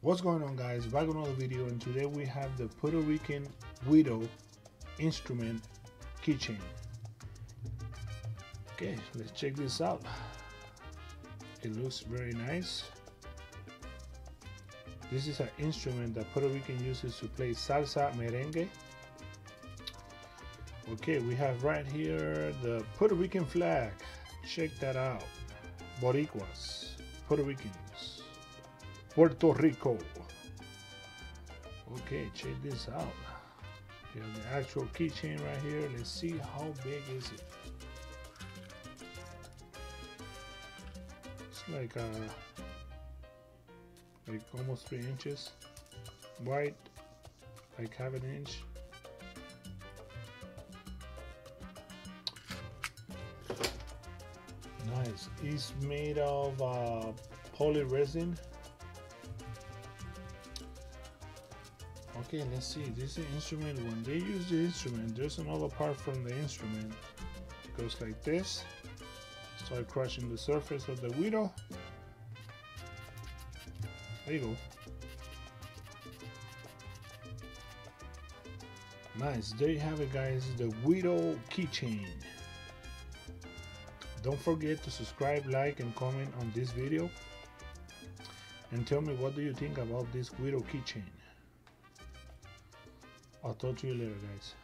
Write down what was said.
What's going on guys? Back on another video and today we have the Puerto Rican Guiro instrument keychain. Okay, let's check this out. It looks very nice. This is an instrument that Puerto Rican uses to play salsa merengue. Okay, we have right here the Puerto Rican flag. Check that out. Boricuas, Puerto Ricans, Puerto Rico. Okay, check this out. Here's the actual keychain right here. Let's see how big is it. It's like uh like almost three inches wide, like half an inch. Nice. It's made of uh, poly resin. Okay, let's see. This is an instrument. When they use the instrument, there's another part from the instrument. It goes like this. Start crushing the surface of the guiro. There you go. Nice. There you have it, guys. The guiro keychain. Don't forget to subscribe, like, and comment on this video. And tell me what do you think about this guiro keychain. I'll talk to you later, guys.